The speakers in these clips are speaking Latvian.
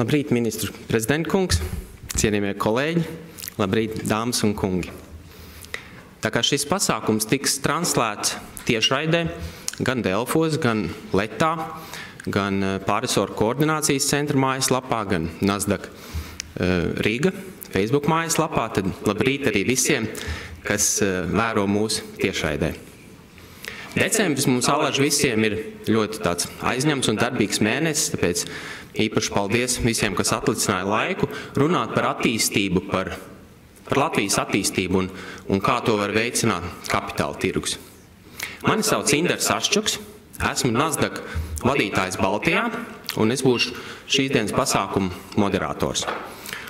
Labrīt, ministru prezidenta kungs, cienījamie kolēģi, labrīt, dāmas un kungi. Tā kā šis pasākums tiks translēts tiešraidē, gan Delfos, gan Letā, gan eh, pārisoru koordinācijas centra mājaslapā, gan Nasdaq eh, Rīga Facebook mājaslapā, tad labrīt arī visiem, kas eh, vēro mūsu tiešraidē. Decembris mums alaži visiem ir ļoti tāds aizņemts un darbīgs mēnesis, tāpēc īpaši paldies visiem, kas atlicināja laiku runāt par attīstību, par, par Latvijas attīstību un, un kā to var veicināt kapitāla tirgus. Mani sauc Inders Ašķuks, esmu Nasdaq vadītājs Baltijā un es būšu šīs dienas pasākuma moderators.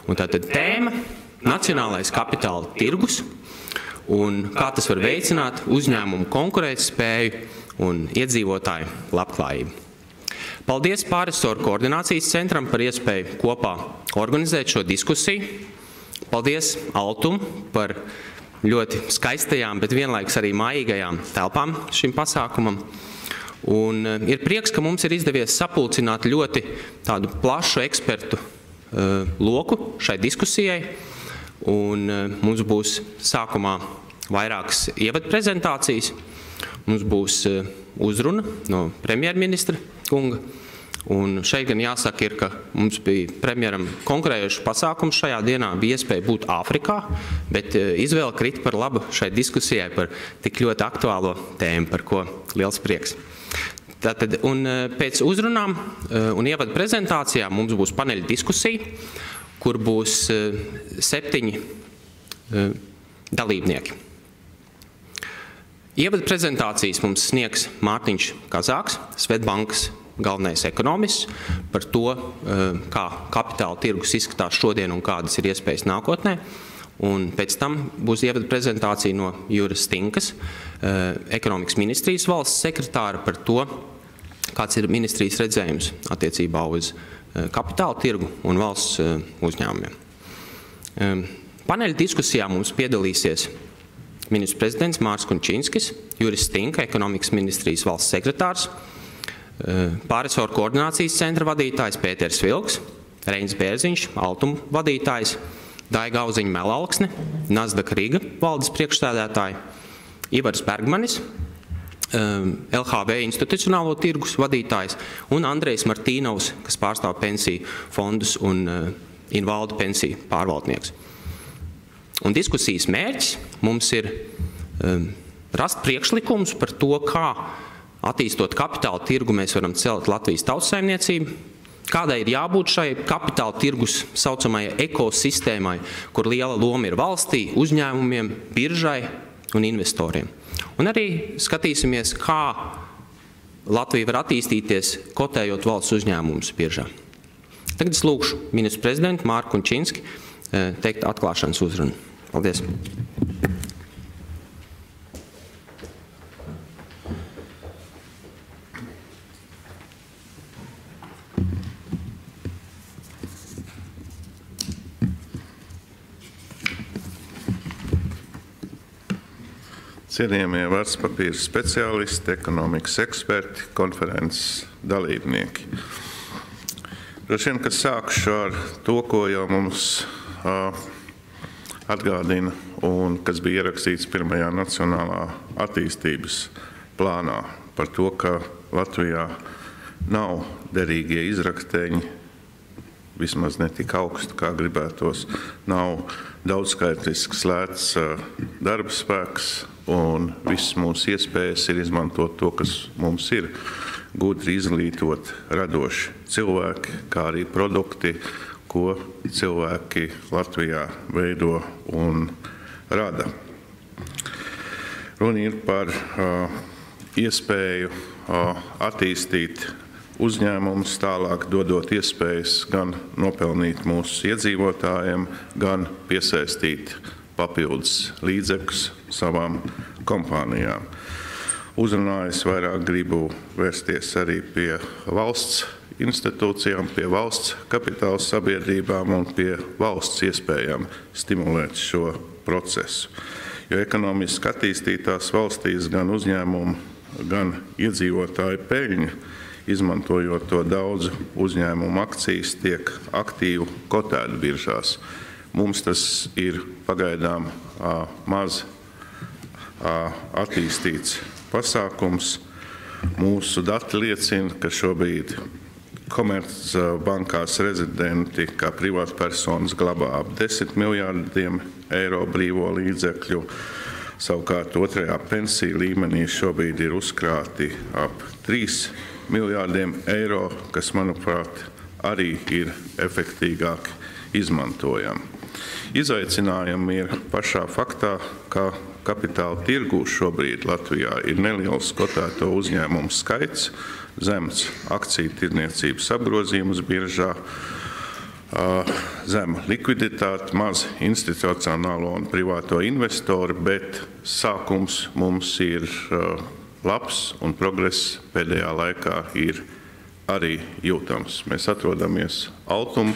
Un tātad tēma – nacionālais kapitāla tirgus – un kā tas var veicināt uzņēmumu konkurētspēju un iedzīvotāju labklājību. Paldies Pāristoru koordinācijas centram par iespēju kopā organizēt šo diskusiju. Paldies Altum par ļoti skaistajām, bet vienlaikus arī mājīgajām telpām šim pasākumam. Un eh, ir prieks, ka mums ir izdevies sapulcināt ļoti tādu plašu ekspertu uh, loku šai diskusijai. Un uh, mums būs sākumā vairākas ievadu prezentācijas. Mums būs eh, uzruna no premjerministra kunga. Un šeit gan jāsaka, ir, ka mums bija premjeram konkurējuši pasākums šajā dienā, bija iespēja būt Āfrikā, bet eh, izvēle krita par labu šai diskusijai par tik ļoti aktuālo tēmu, par ko liels prieks. Tātad, un eh, pēc uzrunām un ievadu prezentācijām mums būs paneļa diskusija, kur būs septiņi dalībnieki. Ievada prezentācijas mums sniegs Mārtiņš Kazāks, Svetbankas galvenais ekonomists, par to, eh, kā kapitāla tirgus izskatās šodien un kādas ir iespējas nākotnē. Un pēc tam būs ievada prezentācija no Jūras Stinkas, ekonomikas ministrijas valsts sekretāra par to, kāds ir ministrijas redzējums attiecībā uz kapitāla tirgu un valsts uzņēmumiem. Paneļa diskusijā mums piedalīsies ministrs prezidents Mārs Kunčinskis, Juris Stinka, ekonomikas ministrijas valsts sekretārs, eh, pārisoru koordinācijas centra vadītājs Pēters Vilks, Reinis Bērziņš, Altuma vadītājs, Daiga Auziņa Melalksne, Nasdaq Riga valdes priekšstādētāji, Ivars Bergmanis, eh, LHV institucionālo tirgus vadītājs un Andrejs Martīnovs, kas pārstāv pensiju fondus un eh, invaldu pensiju pārvaldnieks. Un diskusijas mērķis mums ir um, rast priekšlikums par to, kā attīstot kapitāla tirgu mēs varam celt Latvijas tautsaimniecību, kādai ir jābūt šai kapitāla tirgus saucamajai ekosistēmai, kur liela loma ir valstī, uzņēmumiem, biržai un investoriem. Un arī skatīsimies, kā Latvija var attīstīties, kotējot valsts uzņēmumus biržā. Tagad es lūkšu ministru prezidentu Mārku Kunčinski eh, teikt atklāšanas uzrunu. Paldies! Cienījamie vērtspapīra speciālisti, ekonomikas eksperti, konferences dalībnieki. Droši vien, ka sākšu ar to, ko jau mums uh, atgādina un kas bija ierakstīts pirmajā nacionālā attīstības plānā par to, ka Latvijā nav derīgie izrakteņi, vismaz ne tik augsti, kā gribētos, nav daudzskaitlisks lēts darba spēks un visas mūsu iespējas ir izmantot to, kas mums ir, gudri izglītot, radoši cilvēki, kā arī produkti, ko cilvēki Latvijā veido un rada. Runa ir par uh, iespēju uh, attīstīt uzņēmumus, tālāk dodot iespējas gan nopelnīt mūsu iedzīvotājiem, gan piesaistīt papildus līdzekļus savām kompānijām. Uzrunājot, vairāk gribu vērsties arī pie valsts institūcijām, pie valsts kapitāla sabiedrībām un pie valsts iespējām stimulēt šo procesu. Jo ekonomiski attīstītās valstīs gan uzņēmumu, gan iedzīvotāju peļņa izmantojot to daudzu uzņēmumu akcijas, tiek aktīvi kotēti biržās. Mums tas ir pagaidām maz attīstīts pasākums. Mūsu dati liecina, ka šobrīd komercbankās rezidenti kā privātpersonas glabā ap 10 miljārdiem eiro brīvo līdzekļu. Savukārt otrajā pensiju līmenī šobrīd ir uzkrāti ap 3 miljārdiem eiro, kas, manuprāt, arī ir efektīgāk izmantojami. Izaicinājumi ir pašā faktā, ka kapitāla tirgū šobrīd Latvijā ir neliels kotēto uzņēmumu skaits, zems akciju tirniecības apgrozījums biržā, zema likviditāte, maz institucionālo un privāto investoru, bet sākums mums ir labs un progress pēdējā laikā ir arī jūtams. Mēs atrodamies Altuma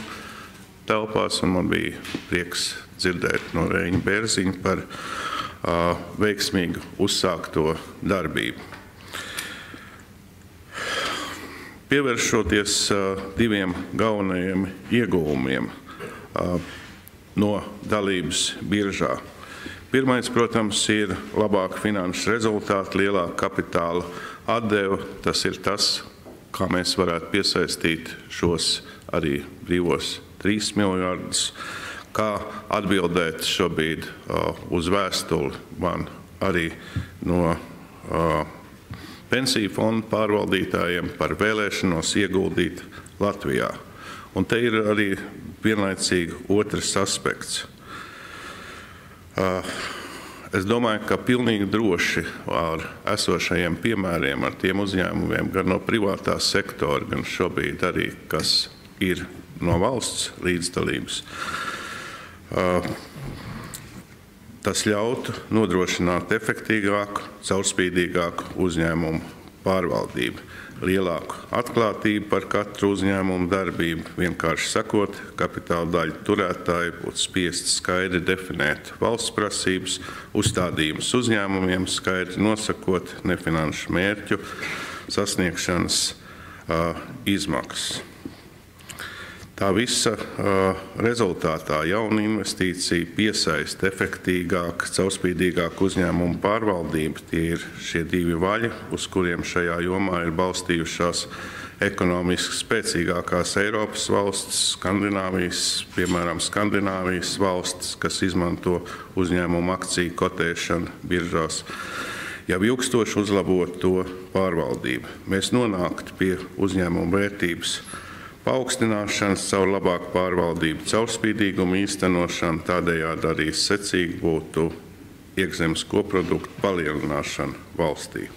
telpās, un man bija prieks dzirdēt no Reņa Bērziņa par uh, veiksmīgu uzsākto darbību. Pievēršoties uh, diviem galvenajiem ieguvumiem uh, no dalības biržā. Pirmais, protams, ir labāka finanšu rezultāti, lielāka kapitāla atdeve. Tas ir tas, kā mēs varētu piesaistīt šos arī brīvos 3 miljardus. Kā atbildēt šobrīd uh, uz vēstuli man arī no uh, pensiju fondu pārvaldītājiem par vēlēšanos ieguldīt Latvijā. Un te ir arī vienlaicīgi otrs aspekts. Es domāju, ka pilnīgi droši ar esošajiem piemēriem, ar tiem uzņēmumiem, gan no privātā sektora, gan šobrīd arī, kas ir no valsts līdzdalības, tas ļautu nodrošināt efektīvāku, caurspīdīgāku uzņēmumu pārvaldību lielāku atklātību par katru uzņēmumu darbību. Vienkārši sakot, kapitāla daļu turētāji būtu spiesti skaidri definēt valsts prasības, uzstādījumus uzņēmumiem, skaidri nosakot nefinanšu mērķu sasniegšanas uh, izmaksas. Tā visa uh, rezultātā jauna investīcija piesaista efektīgāku, caurspīdīgāku uzņēmumu pārvaldību. Tie ir šie divi vaļi, uz kuriem šajā jomā ir balstījušās ekonomiski spēcīgākās Eiropas valstis, Skandināvijas, piemēram, Skandināvijas valstis, kas izmanto uzņēmumu akciju kotēšanu biržās jau ilgstoši uzlabot to pārvaldību. Mēs nonāktu pie uzņēmuma vērtības paaugstināšanas, caur labāku pārvaldību, caurspīdīgumu īstenošanu, tādējādi arī secīgi būtu iekšzemes koproduktu palielināšana valstī.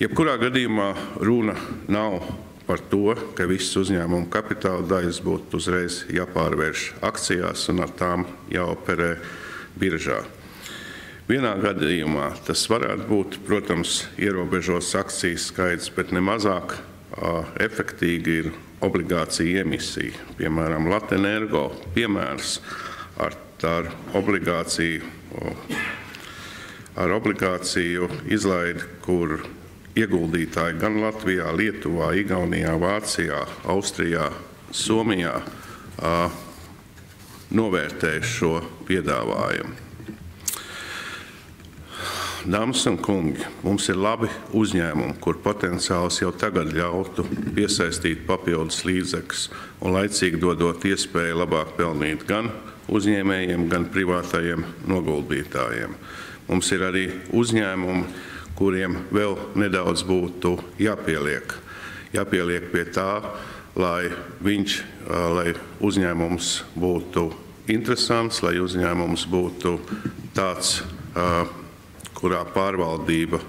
Jebkurā gadījumā runa nav par to, ka visas uzņēmuma kapitāla daļas būtu uzreiz jāpārvērš akcijās un ar tām jāoperē biržā. Vienā gadījumā tas varētu būt, protams, ierobežos akcijas skaits, bet nemazāk efektīgi ir obligāciju emisiju. Piemēram, Latvijas piemērs ar, ar, obligāciju, ar obligāciju izlaidi, kur ieguldītāji gan Latvijā, Lietuvā, Igaunijā, Vācijā, Austrijā, Somijā novērtējuši šo piedāvājumu. Dāmas un kungi, mums ir labi uzņēmumi, kur potenciāls jau tagad ļautu piesaistīt papildus līdzekļus un laicīgi dodot iespēju labāk pelnīt gan uzņēmējiem, gan privātajiem noguldītājiem. Mums ir arī uzņēmumi, kuriem vēl nedaudz būtu jāpieliek. Jāpieliek pie tā, lai, viņš, lai uzņēmums būtu interesants, lai uzņēmums būtu tāds, kurā pārvaldība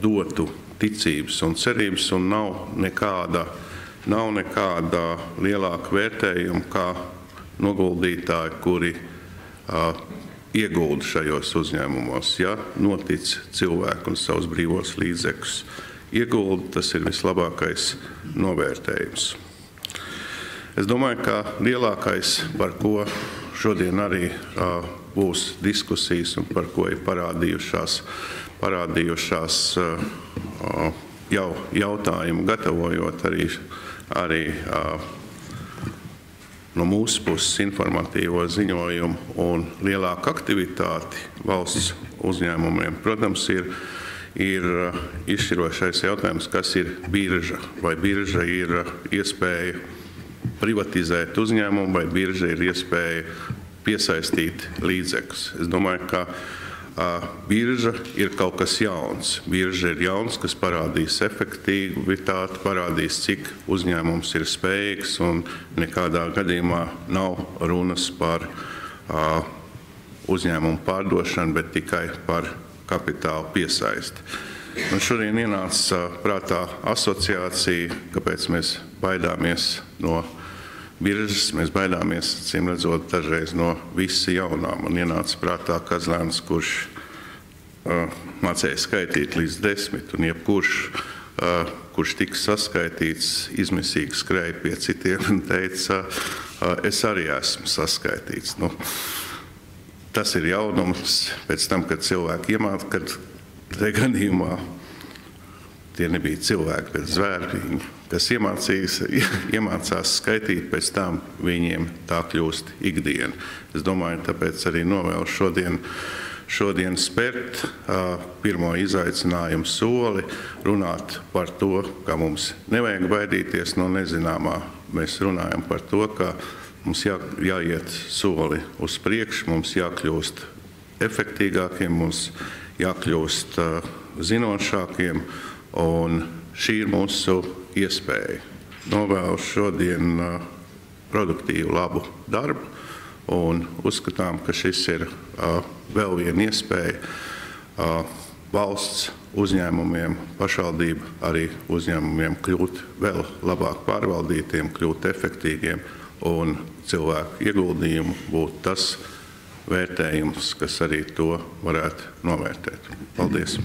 dotu ticības un cerības, un nav nekāda, nav nekāda lielāka vērtējuma kā noguldītāji, kuri uh, iegulda šajos uzņēmumos. Ja notic cilvēku un savus brīvos līdzekļus iegulda, tas ir vislabākais novērtējums. Es domāju, ka lielākais, par ko šodien arī uh, būs diskusijas un par ko ir parādījušās, parādījušās uh, jau jautājumu gatavojot arī, arī no mūsu puses informatīvo ziņojumu un lielāku aktivitāti valsts uzņēmumiem, protams, ir, ir izšķirošais jautājums, kas ir birža. Vai birža ir iespēja privatizēt uzņēmumu, vai birža ir iespēja piesaistīt līdzekļus. Es domāju, ka Birža ir kaut kas jauns. Birža ir jauns, kas parādīs efektivitāti, parādīs, cik uzņēmums ir spējīgs. Nekādā gadījumā nav runas par uh, uzņēmumu pārdošanu, bet tikai par kapitāla piesaisti. Man šodien ienāca prātā asociācija, kāpēc mēs baidāmies no biržas. Mēs baidāmies, cīm redzot, dažreiz no visa jaunā. Man ienāca prātā Kazlēns, kurš uh, mācīja skaitīt līdz desmit, un jebkurš, uh, kurš tika saskaitīts, izmisīgi skrēja pie citiem un teica, uh, es arī esmu saskaitīts. Nu, tas ir jaunums pēc tam, kad cilvēki iemācās, kad te gadījumā tie nebija cilvēki, bet zvēri. Kas iemācījās, iemācās skaitīt, pēc tam viņiem tā kļūst ikdiena. Es domāju, tāpēc arī novēlu šodien. Šodien spērt uh, pirmo izaicinājumu soli, runāt par to, ka mums nevajag baidīties no nezināmā. Mēs runājam par to, ka mums jā, jāiet soli uz priekšu, mums jākļūst efektīgākiem, mums jākļūst uh, zinošākiem Un šī ir mūsu iespēja. Novēlu šodien uh, produktīvu, labu darbu un uzskatām, ka šis ir uh, vēl viena iespēja uh, valsts uzņēmumiem, pašvaldību arī uzņēmumiem kļūt vēl labāk pārvaldītiem, kļūt efektīviem un cilvēku ieguldījumu būt tas vērtējums, kas arī to varētu novērtēt. Paldies!